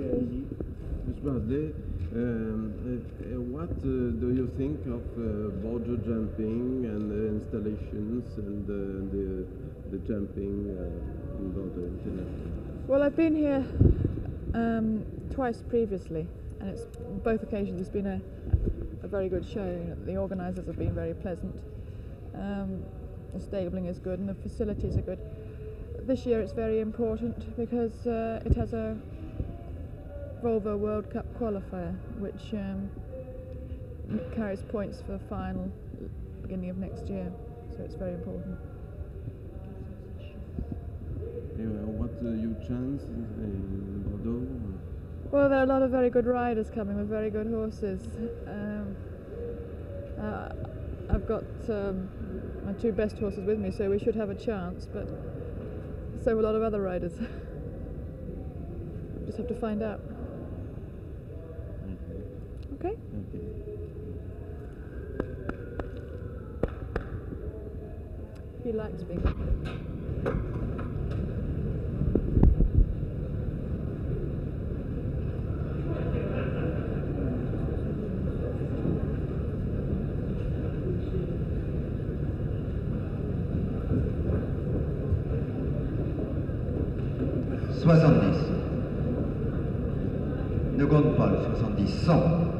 Ms. Bradley, um, uh, uh, what uh, do you think of uh, Bordeaux jumping and installations uh, and the, the jumping in Bordeaux Well, I've been here um, twice previously, and it's both occasions it's been a, a very good show. The organisers have been very pleasant. Um, the stabling is good, and the facilities are good. This year it's very important because it has a Volvo World Cup qualifier, which um, carries points for the final beginning of next year. So it's very important. well, what are your chances in Bordeaux? Well, there are a lot of very good riders coming with very good horses. Um, uh, I've got um, my two best horses with me, so we should have a chance, but so will a lot of other riders. just have to find out. Okay. Okay. He likes being up there. Ne compte pas le 70, 100.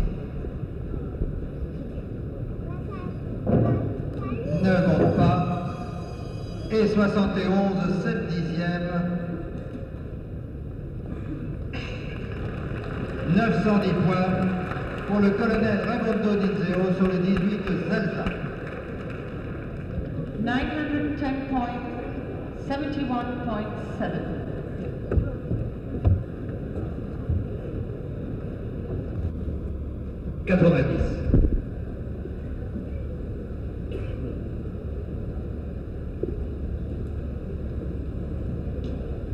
71, 7 dixièmes. 910 points pour le colonel Raimondo Dizero sur le 18 Zelda. 910 points, 71.7.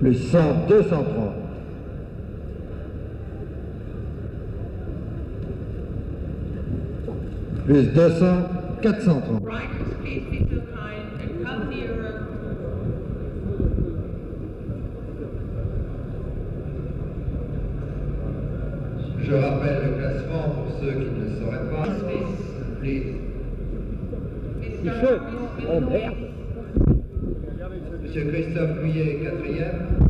Plus 100 203. Plus 200, 430. Je rappelle le classement pour ceux qui ne le sauraient pas. Please. Monsieur, oh merde M. Christophe Guyet, quatrième.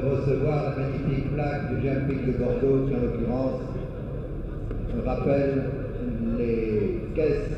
recevoir la magnifique plaque du GMP de Bordeaux, qui en l'occurrence rappelle les caisses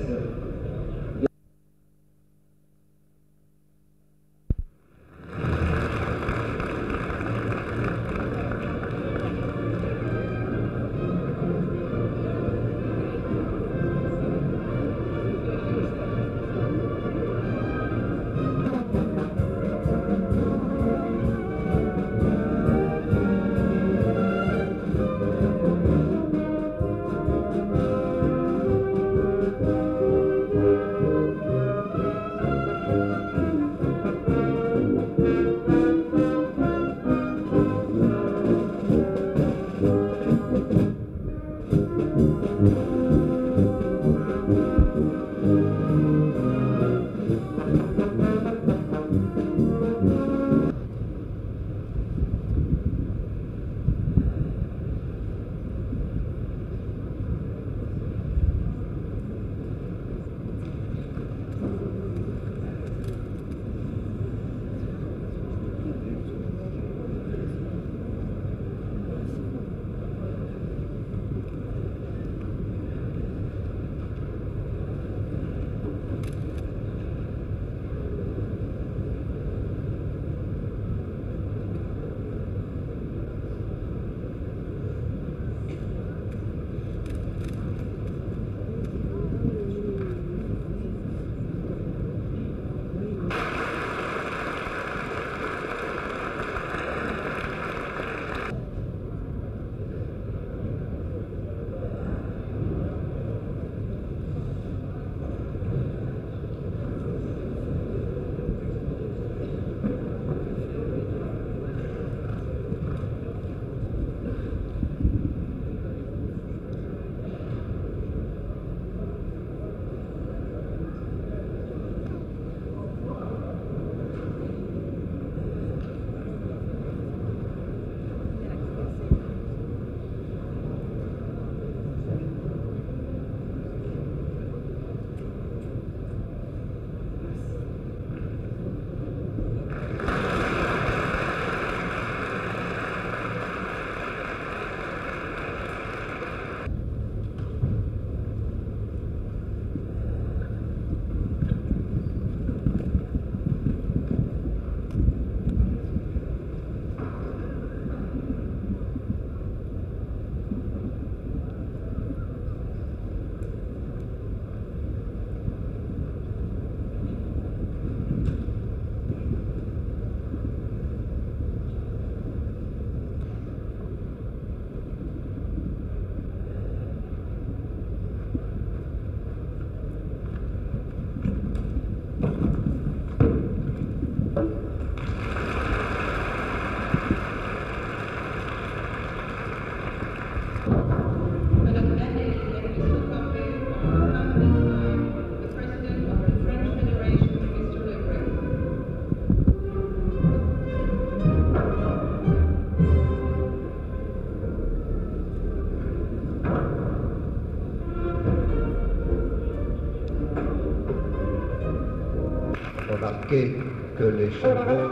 que les chevaux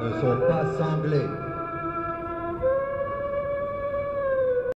ne sont pas semblés